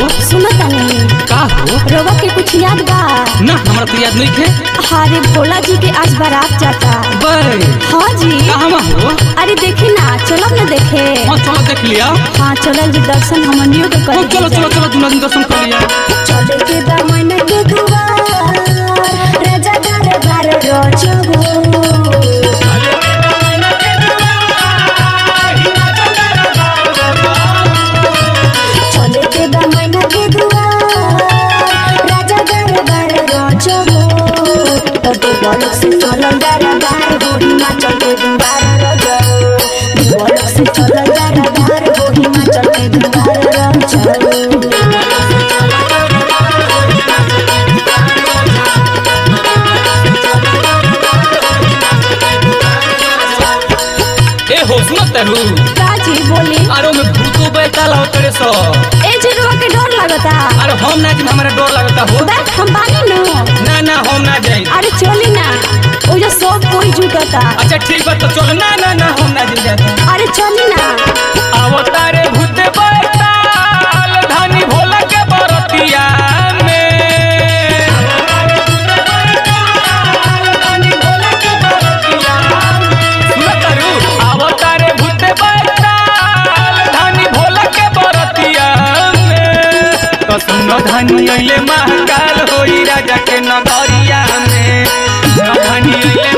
का हो रवा के कुछ याद बा ना हमरा तो याद नहीं थे। हारे भोला जी के आज बारात जाता। बे हाँ जी। कहाँ हो अरे देखे ना चलब ना देखे। हाँ चलो देख लिया। हाँ चलल जी दर्शन हमनियो के हाँ, कर चलो चलो चलो दुल्हा दिन दर्शन कर लिया। चले के बा मन के दुआर राजा दरबार रोजबो हो काजी बोली अरे में भूतो बैठा लाओ तेरे सो। ए जिरुआ के डर लगता? अरे हम ना जी हमारा डर लगता हो। बस हम बानी नु। ना ना हम ना जाई। अरे चली ना। ओ जो सब कोई जुटता। अच्छा ठीक बा तो चल। ना ना ना हम ना जी जाता अरे चली ना। सुनो अइले महाकाल होई राजा के नगरिया में। सुनो धनी अइले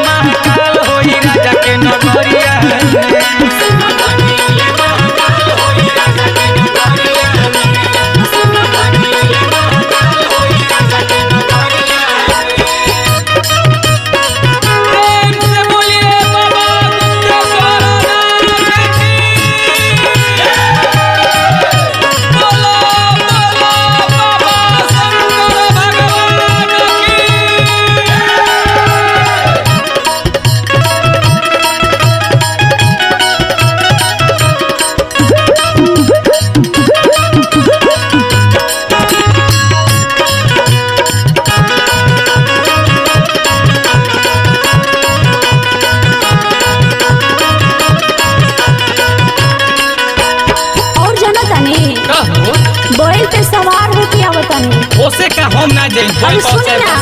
आवतानी का हम ना दे अरे सुनी ना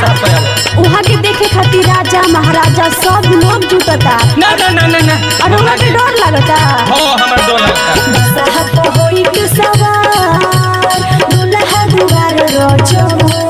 वहाँ के देखे खातिर राजा महाराजा सब लोग जुटता। ना ना ना ना ना। और वहाँ के डर लगता। हो हमर डर लगता। साहब होई के सवार दुल्हा दुआर रोजबो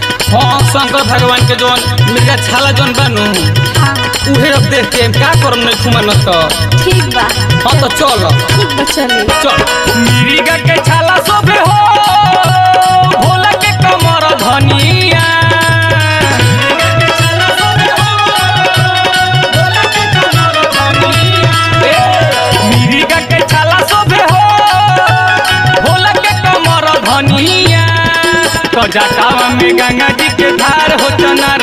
हाँ शंकर भगवान के जोन मिर्ज़ा छाला जोन बनू हाँ। उहे अब देख के का करम नहीं खुमन तो। ठीक बा। हाँ तो चल। ठीक बा चल चल। मिरिगा के छाला सोबे हो। जटावा में गंगा जी के धार हो चनार।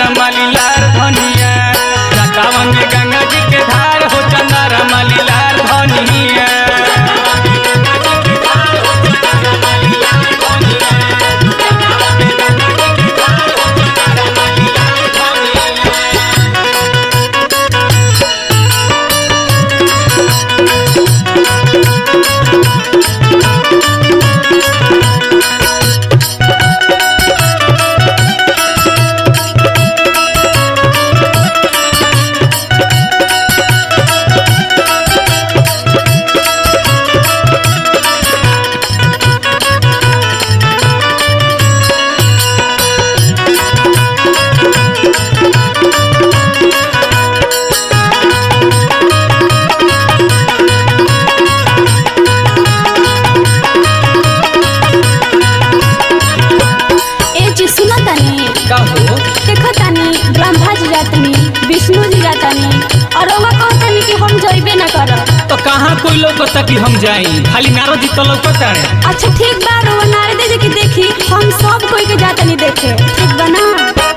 तो कहाँ कोई लोग बता सकी हम जाई खाली नारद जी तो लौकता अच्छा ठीक बा नारद जी के देखी हम सब कोई के जाता नहीं देखे। ठीक बना।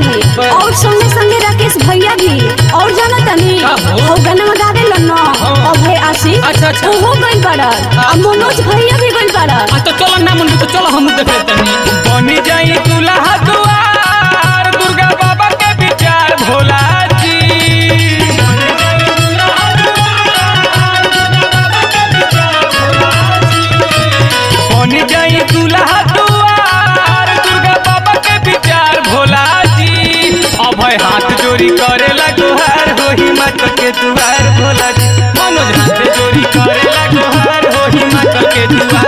बस। और संगे संगे राकेश भैया भी। और जाना तनी। हो? और गानवा गावे लन हाँ। अभय आशीष अच्छा, अच्छा। उहो गइल बड़न आ मनोज भैया भी गइल बड़न आ तो चलो ना मन तो चलो हम देखे तनी बनी जाई दूल्हा दुआर दुर्गा बाबा के विचार भोला जी। बनी जाई दूल्हा दुआर दुर्गा बाबा के विचार भोला है, हाथ जोड़ी करे गुहार हो ही माता के दुआर भोला मनोज हाथ जोड़ी करे गुहार हो ही माता के दुआर।